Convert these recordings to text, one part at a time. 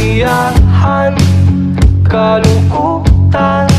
kasiyahan, kalungkutan.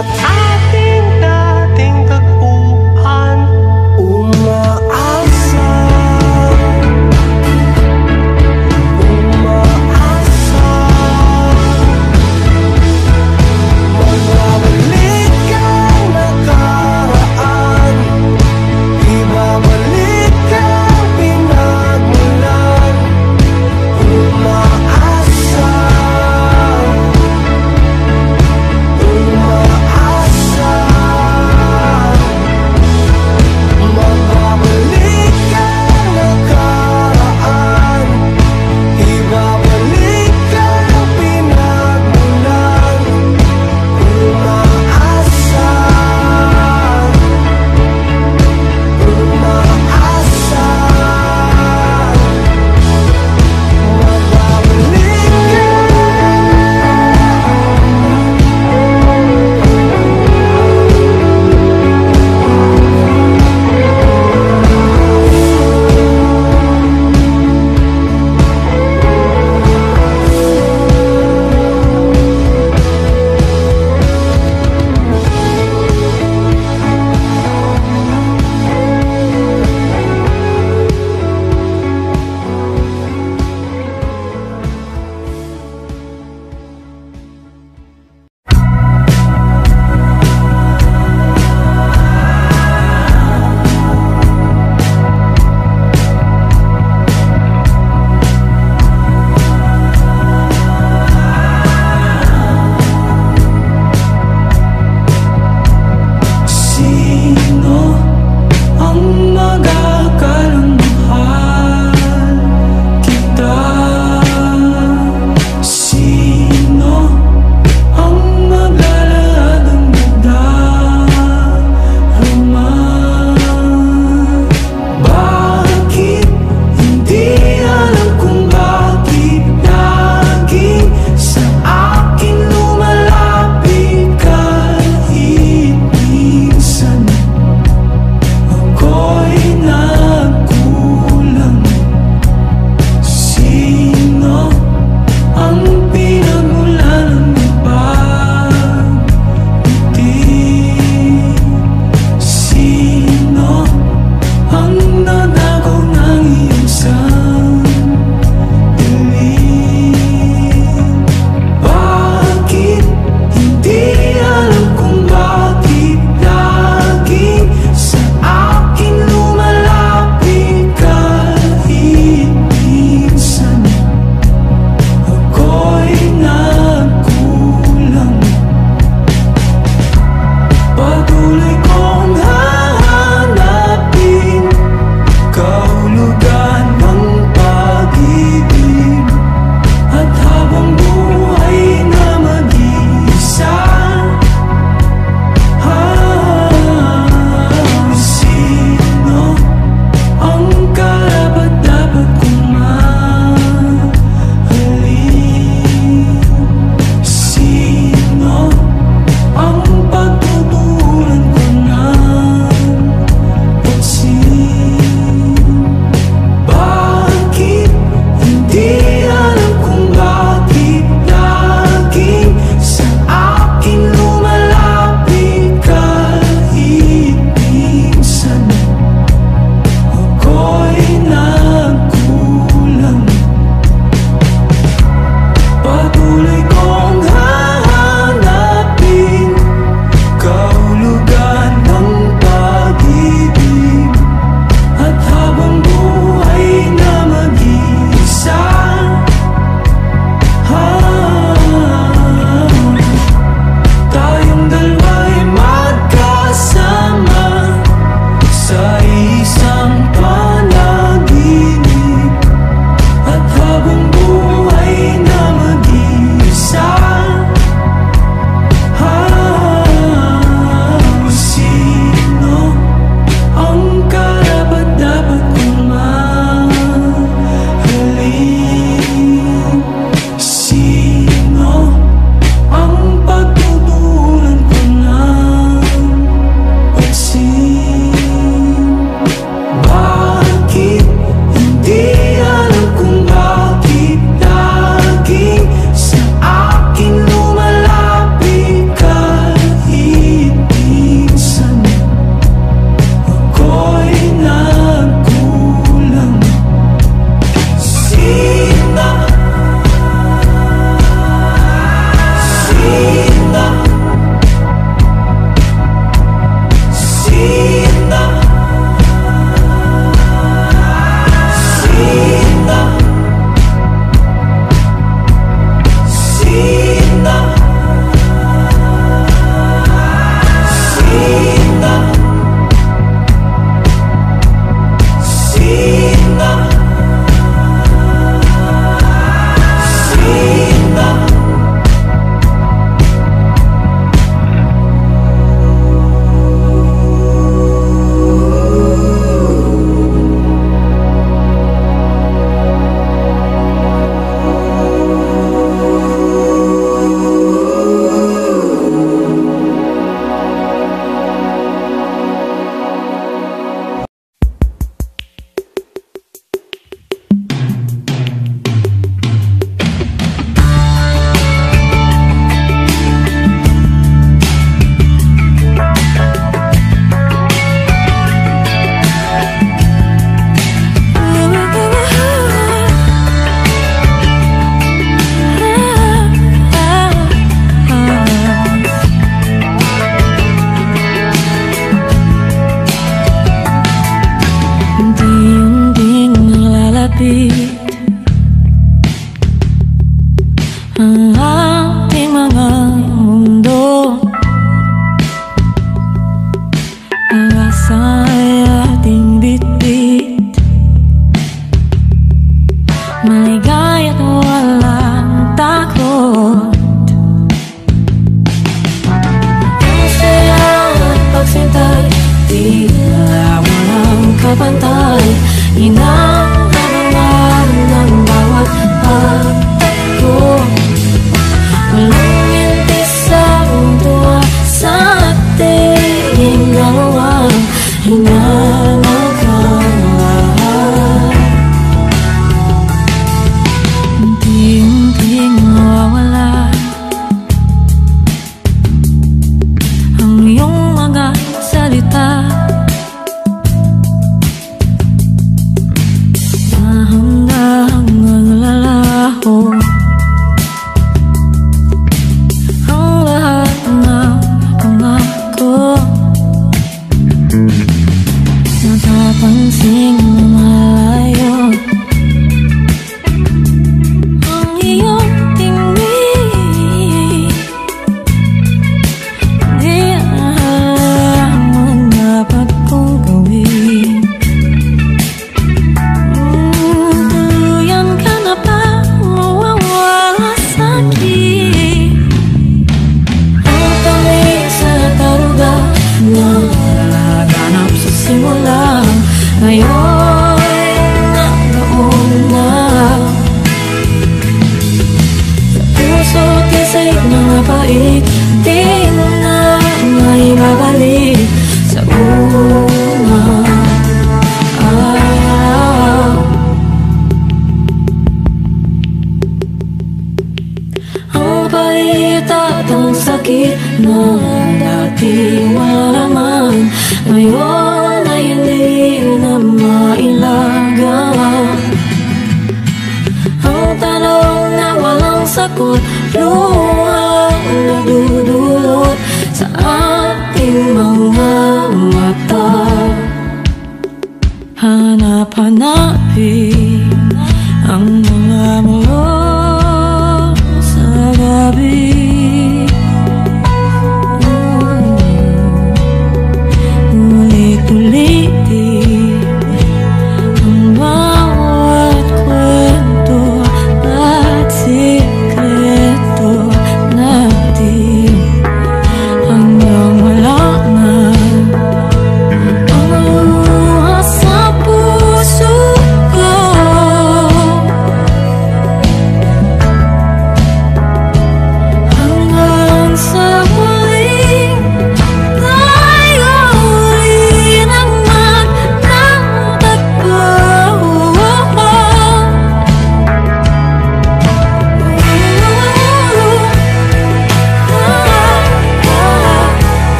Up. ti. Young.